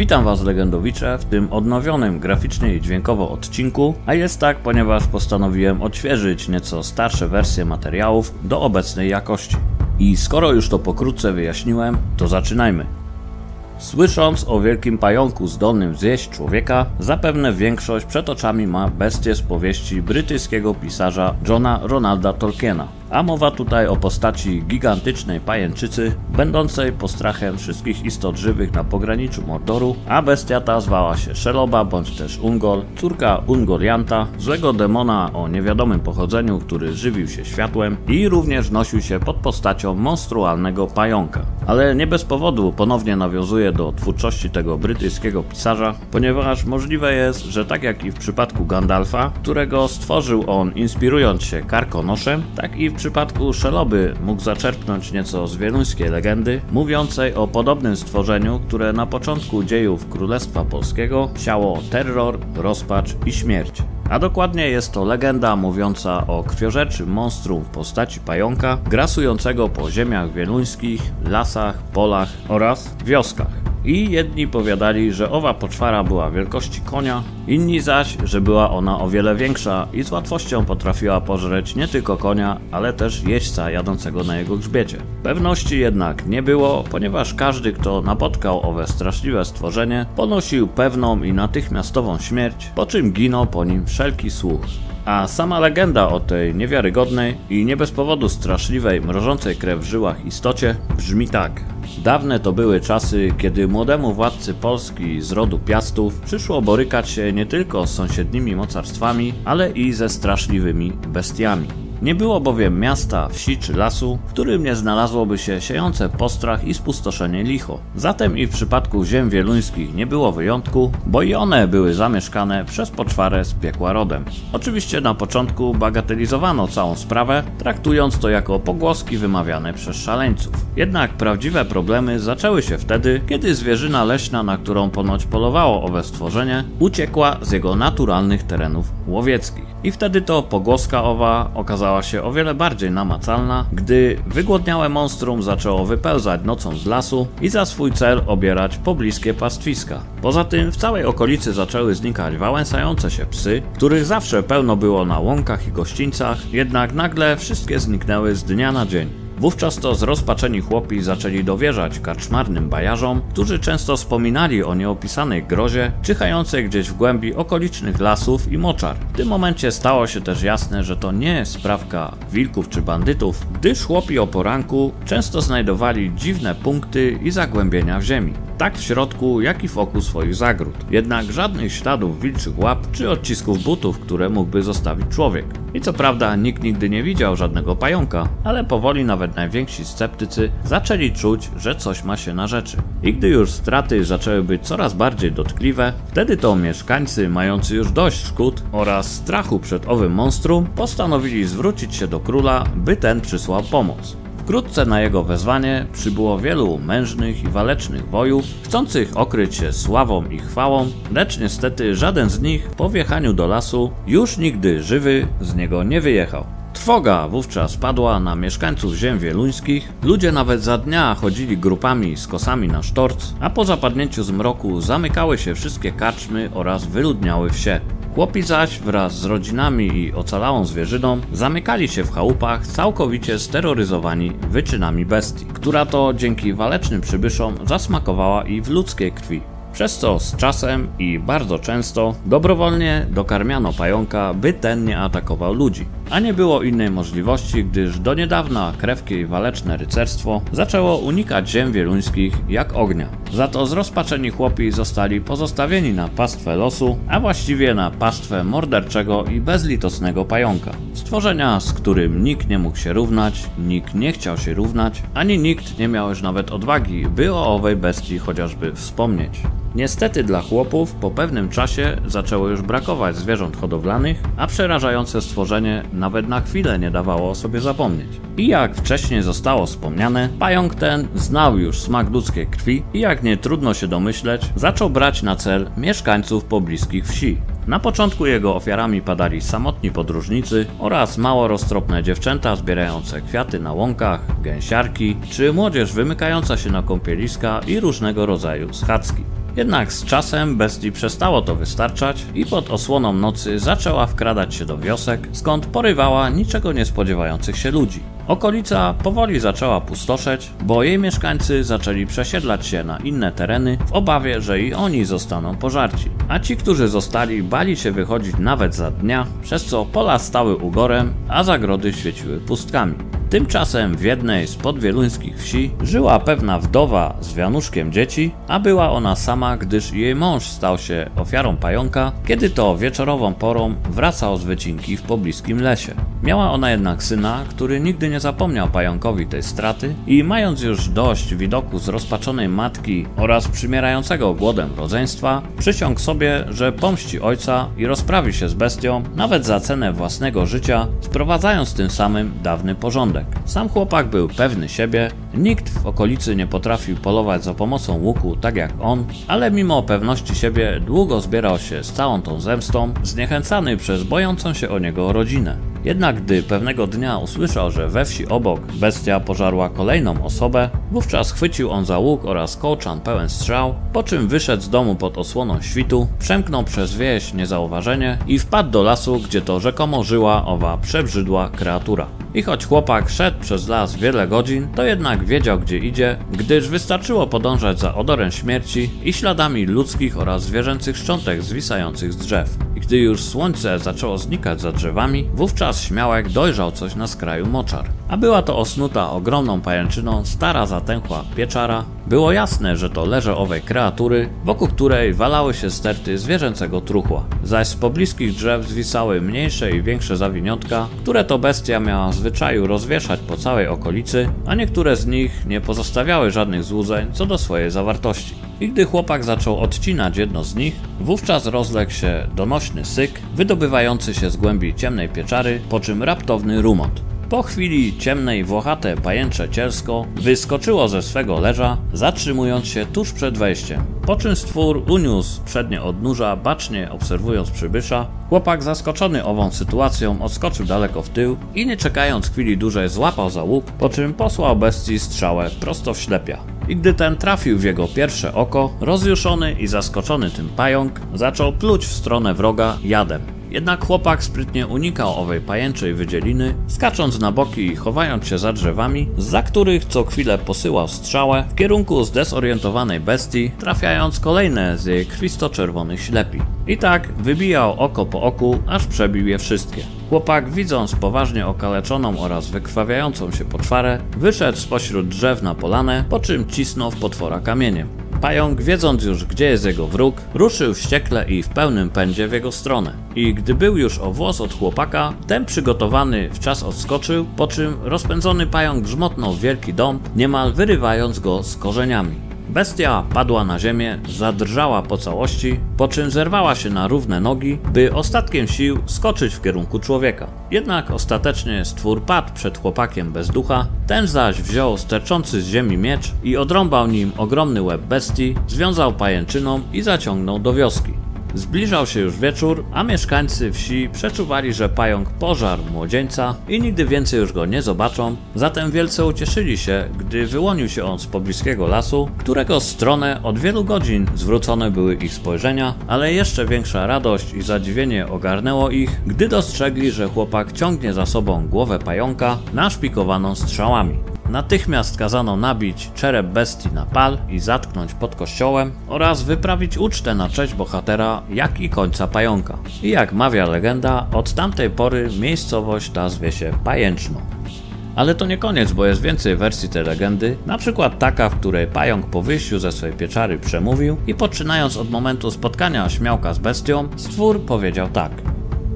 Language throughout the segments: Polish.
Witam Was Legendowicze w tym odnowionym graficznie i dźwiękowo odcinku, a jest tak, ponieważ postanowiłem odświeżyć nieco starsze wersje materiałów do obecnej jakości. I skoro już to pokrótce wyjaśniłem, to zaczynajmy. Słysząc o wielkim pająku zdolnym zjeść człowieka, zapewne większość przed oczami ma bestię z powieści brytyjskiego pisarza Johna Ronalda Tolkiena. A mowa tutaj o postaci gigantycznej pajęczycy, będącej postrachem wszystkich istot żywych na pograniczu Mordoru, a bestia ta zwała się Sheloba bądź też Ungol, córka Ungolianta, złego demona o niewiadomym pochodzeniu, który żywił się światłem i również nosił się pod postacią monstrualnego pająka. Ale nie bez powodu ponownie nawiązuje do twórczości tego brytyjskiego pisarza, ponieważ możliwe jest, że tak jak i w przypadku Gandalfa, którego stworzył on inspirując się karkonoszem, tak i w przypadku Szeloby mógł zaczerpnąć nieco z wieluńskiej legendy, mówiącej o podobnym stworzeniu, które na początku dziejów Królestwa Polskiego siało terror, rozpacz i śmierć. A dokładnie jest to legenda mówiąca o krwiożerczym monstrum w postaci pająka, grasującego po ziemiach wieluńskich, lasach, polach oraz wioskach. I jedni powiadali, że owa poczwara była wielkości konia, inni zaś, że była ona o wiele większa i z łatwością potrafiła pożreć nie tylko konia, ale też jeźdźca jadącego na jego grzbiecie. Pewności jednak nie było, ponieważ każdy, kto napotkał owe straszliwe stworzenie, ponosił pewną i natychmiastową śmierć, po czym ginął po nim wszelki słuch. A sama legenda o tej niewiarygodnej i nie bez powodu straszliwej, mrożącej krew w żyłach istocie brzmi tak. Dawne to były czasy, kiedy młodemu władcy Polski z rodu Piastów przyszło borykać się nie tylko z sąsiednimi mocarstwami, ale i ze straszliwymi bestiami. Nie było bowiem miasta, wsi czy lasu, w którym nie znalazłoby się siejące postrach i spustoszenie licho. Zatem i w przypadku ziem wieluńskich nie było wyjątku, bo i one były zamieszkane przez poczwarę z piekła rodem. Oczywiście na początku bagatelizowano całą sprawę, traktując to jako pogłoski wymawiane przez szaleńców. Jednak prawdziwe problemy zaczęły się wtedy, kiedy zwierzyna leśna, na którą ponoć polowało owe stworzenie, uciekła z jego naturalnych terenów łowieckich. I wtedy to pogłoska owa okazała się o wiele bardziej namacalna, gdy wygłodniałe monstrum zaczęło wypełzać nocą z lasu i za swój cel obierać pobliskie pastwiska. Poza tym w całej okolicy zaczęły znikać wałęsające się psy, których zawsze pełno było na łąkach i gościńcach, jednak nagle wszystkie zniknęły z dnia na dzień. Wówczas to zrozpaczeni chłopi zaczęli dowierzać karczmarnym bajarzom, którzy często wspominali o nieopisanej grozie, czyhającej gdzieś w głębi okolicznych lasów i moczar. W tym momencie stało się też jasne, że to nie sprawka wilków czy bandytów, gdyż chłopi o poranku często znajdowali dziwne punkty i zagłębienia w ziemi tak w środku, jak i wokół swoich zagród. Jednak żadnych śladów wilczych łap czy odcisków butów, które mógłby zostawić człowiek. I co prawda nikt nigdy nie widział żadnego pająka, ale powoli nawet najwięksi sceptycy zaczęli czuć, że coś ma się na rzeczy. I gdy już straty zaczęły być coraz bardziej dotkliwe, wtedy to mieszkańcy, mający już dość szkód oraz strachu przed owym monstrum, postanowili zwrócić się do króla, by ten przysłał pomoc. Wkrótce na jego wezwanie przybyło wielu mężnych i walecznych wojów, chcących okryć się sławą i chwałą, lecz niestety żaden z nich po wjechaniu do lasu już nigdy żywy z niego nie wyjechał. Trwoga wówczas padła na mieszkańców ziem wieluńskich, ludzie nawet za dnia chodzili grupami z kosami na sztorc, a po zapadnięciu zmroku zamykały się wszystkie karczmy oraz wyludniały wsie. Chłopi zaś wraz z rodzinami i ocalałą zwierzyną zamykali się w chałupach, całkowicie steroryzowani wyczynami bestii, która to dzięki walecznym przybyszom zasmakowała i w ludzkiej krwi. Przez co z czasem i bardzo często dobrowolnie dokarmiano pająka, by ten nie atakował ludzi. A nie było innej możliwości, gdyż do niedawna krewkie i waleczne rycerstwo zaczęło unikać ziem wieluńskich jak ognia. Za to zrozpaczeni chłopi zostali pozostawieni na pastwę losu, a właściwie na pastwę morderczego i bezlitosnego pająka. Stworzenia, z którym nikt nie mógł się równać, nikt nie chciał się równać, ani nikt nie miał już nawet odwagi, by o owej bestii chociażby wspomnieć. Niestety dla chłopów po pewnym czasie zaczęło już brakować zwierząt hodowlanych, a przerażające stworzenie nawet na chwilę nie dawało o sobie zapomnieć. I jak wcześniej zostało wspomniane, pająk ten znał już smak ludzkiej krwi i jak nie trudno się domyśleć, zaczął brać na cel mieszkańców pobliskich wsi. Na początku jego ofiarami padali samotni podróżnicy oraz mało roztropne dziewczęta zbierające kwiaty na łąkach, gęsiarki czy młodzież wymykająca się na kąpieliska i różnego rodzaju schadzki. Jednak z czasem bestii przestało to wystarczać i pod osłoną nocy zaczęła wkradać się do wiosek, skąd porywała niczego nie spodziewających się ludzi. Okolica powoli zaczęła pustoszeć, bo jej mieszkańcy zaczęli przesiedlać się na inne tereny w obawie, że i oni zostaną pożarci. A ci, którzy zostali, bali się wychodzić nawet za dnia, przez co pola stały ugorem, a zagrody świeciły pustkami. Tymczasem w jednej z podwieluńskich wsi żyła pewna wdowa z wianuszkiem dzieci, a była ona sama, gdyż jej mąż stał się ofiarą pająka, kiedy to wieczorową porą wracał z wycinki w pobliskim lesie. Miała ona jednak syna, który nigdy nie zapomniał pająkowi tej straty i mając już dość widoku zrozpaczonej matki oraz przymierającego głodem rodzeństwa, przysiągł sobie, że pomści ojca i rozprawi się z bestią, nawet za cenę własnego życia, sprowadzając tym samym dawny porządek. Sam chłopak był pewny siebie, nikt w okolicy nie potrafił polować za pomocą łuku tak jak on, ale mimo pewności siebie długo zbierał się z całą tą zemstą, zniechęcany przez bojącą się o niego rodzinę. Jednak gdy pewnego dnia usłyszał, że we wsi obok bestia pożarła kolejną osobę, wówczas chwycił on za łuk oraz kołczan pełen strzał, po czym wyszedł z domu pod osłoną świtu, przemknął przez wieś niezauważenie i wpadł do lasu, gdzie to rzekomo żyła owa przebrzydła kreatura. I choć chłopak szedł przez las wiele godzin, to jednak wiedział gdzie idzie, gdyż wystarczyło podążać za odorem śmierci i śladami ludzkich oraz zwierzęcych szczątek zwisających z drzew. Gdy już słońce zaczęło znikać za drzewami, wówczas śmiałek dojrzał coś na skraju moczar. A była to osnuta ogromną pajęczyną stara zatęchła pieczara. Było jasne, że to leże owej kreatury, wokół której walały się sterty zwierzęcego truchła. Zaś z pobliskich drzew zwisały mniejsze i większe zawiniątka, które to bestia miała zwyczaju rozwieszać po całej okolicy, a niektóre z nich nie pozostawiały żadnych złudzeń co do swojej zawartości. I gdy chłopak zaczął odcinać jedno z nich, wówczas rozległ się donośny syk, wydobywający się z głębi ciemnej pieczary, po czym raptowny rumot. Po chwili ciemne i włochate pajęcze cielsko wyskoczyło ze swego leża, zatrzymując się tuż przed wejściem. Po czym stwór uniósł przednie odnóża, bacznie obserwując przybysza. Chłopak zaskoczony ową sytuacją odskoczył daleko w tył i nie czekając chwili dłużej złapał za łuk, po czym posłał bestii strzałę prosto w ślepia. I gdy ten trafił w jego pierwsze oko, rozjuszony i zaskoczony tym pająk zaczął pluć w stronę wroga jadem. Jednak chłopak sprytnie unikał owej pajęczej wydzieliny, skacząc na boki i chowając się za drzewami, za których co chwilę posyłał strzałę w kierunku zdesorientowanej bestii, trafiając kolejne z jej krwisto-czerwonych ślepi. I tak wybijał oko po oku, aż przebił je wszystkie. Chłopak, widząc poważnie okaleczoną oraz wykrwawiającą się poczwarę, wyszedł spośród drzew na polanę, po czym cisnął w potwora kamieniem. Pająk, wiedząc już gdzie jest jego wróg, ruszył wściekle i w pełnym pędzie w jego stronę. I gdy był już o włos od chłopaka, ten przygotowany w czas odskoczył, po czym rozpędzony pająk grzmotnął w wielki dąb, niemal wyrywając go z korzeniami. Bestia padła na ziemię, zadrżała po całości, po czym zerwała się na równe nogi, by ostatkiem sił skoczyć w kierunku człowieka. Jednak ostatecznie stwór padł przed chłopakiem bez ducha, ten zaś wziął sterczący z ziemi miecz i odrąbał nim ogromny łeb bestii, związał pajęczyną i zaciągnął do wioski. Zbliżał się już wieczór, a mieszkańcy wsi przeczuwali, że pająk pożarł młodzieńca i nigdy więcej już go nie zobaczą, zatem wielce ucieszyli się, gdy wyłonił się on z pobliskiego lasu, którego stronę od wielu godzin zwrócone były ich spojrzenia, ale jeszcze większa radość i zadziwienie ogarnęło ich, gdy dostrzegli, że chłopak ciągnie za sobą głowę pająka naszpikowaną strzałami. Natychmiast kazano nabić czerep bestii na pal i zatknąć pod kościołem oraz wyprawić ucztę na cześć bohatera, jak i końca pająka. I jak mawia legenda, od tamtej pory miejscowość ta zwie się Pajęczną. Ale to nie koniec, bo jest więcej wersji tej legendy, na przykład taka, w której pająk po wyjściu ze swojej pieczary przemówił i poczynając od momentu spotkania śmiałka z bestią, stwór powiedział tak: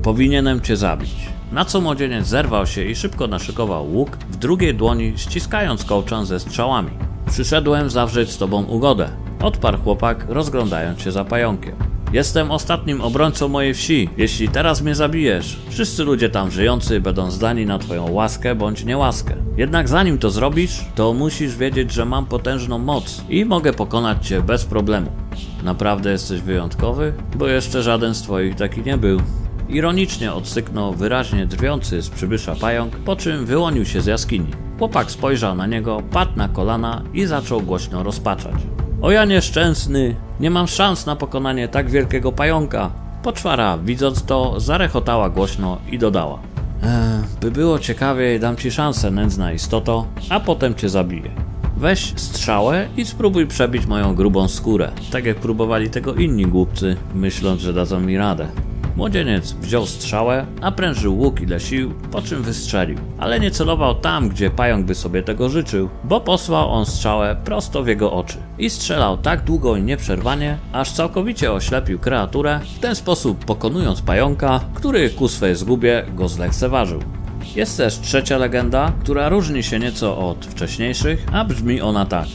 Powinienem cię zabić. Na co młodzieniec zerwał się i szybko naszykował łuk, w drugiej dłoni ściskając kołczan ze strzałami. Przyszedłem zawrzeć z tobą ugodę, odparł chłopak, rozglądając się za pająkiem. Jestem ostatnim obrońcą mojej wsi. Jeśli teraz mnie zabijesz, wszyscy ludzie tam żyjący będą zdani na twoją łaskę bądź niełaskę. Jednak zanim to zrobisz, to musisz wiedzieć, że mam potężną moc i mogę pokonać cię bez problemu. Naprawdę jesteś wyjątkowy? Bo jeszcze żaden z twoich taki nie był. Ironicznie odsyknął wyraźnie drwiący z przybysza pająk, po czym wyłonił się z jaskini. Chłopak spojrzał na niego, padł na kolana i zaczął głośno rozpaczać. O ja nieszczęsny, nie mam szans na pokonanie tak wielkiego pająka. Poczwara, widząc to, zarechotała głośno i dodała. Eee, by było ciekawiej, dam ci szansę, nędzna istoto, a potem cię zabiję. Weź strzałę i spróbuj przebić moją grubą skórę, tak jak próbowali tego inni głupcy, myśląc, że dadzą mi radę. Młodzieniec wziął strzałę, naprężył łuk ile sił, po czym wystrzelił, ale nie celował tam, gdzie pająk by sobie tego życzył, bo posłał on strzałę prosto w jego oczy. I strzelał tak długo i nieprzerwanie, aż całkowicie oślepił kreaturę, w ten sposób pokonując pająka, który ku swej zgubie go zlekceważył. Jest też trzecia legenda, która różni się nieco od wcześniejszych, a brzmi ona tak.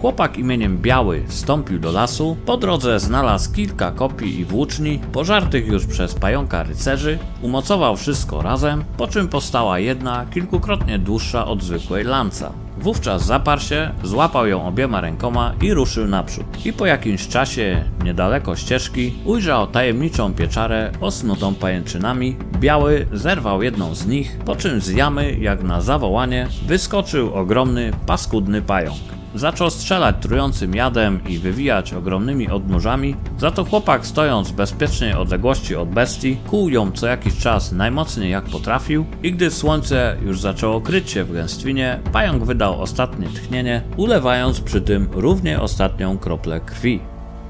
Chłopak imieniem Biały wstąpił do lasu, po drodze znalazł kilka kopii i włóczni, pożartych już przez pająka rycerzy, umocował wszystko razem, po czym powstała jedna, kilkukrotnie dłuższa od zwykłej lanca. Wówczas zaparł się, złapał ją obiema rękoma i ruszył naprzód. I po jakimś czasie, niedaleko ścieżki, ujrzał tajemniczą pieczarę osnutą pajęczynami. Biały zerwał jedną z nich, po czym z jamy, jak na zawołanie, wyskoczył ogromny, paskudny pająk. Zaczął strzelać trującym jadem i wywijać ogromnymi odnóżami, za to chłopak stojąc w bezpiecznej odległości od bestii, kuł ją co jakiś czas najmocniej jak potrafił i gdy słońce już zaczęło kryć się w gęstwinie, pająk wydał ostatnie tchnienie, ulewając przy tym równie ostatnią kroplę krwi.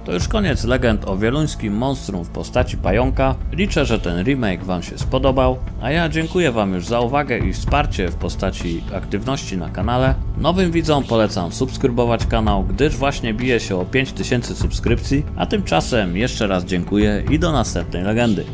To już koniec legend o wieluńskim monstrum w postaci pająka. Liczę, że ten remake Wam się spodobał, a ja dziękuję Wam już za uwagę i wsparcie w postaci aktywności na kanale. Nowym widzom polecam subskrybować kanał, gdyż właśnie bije się o 5000 subskrypcji, a tymczasem jeszcze raz dziękuję i do następnej legendy.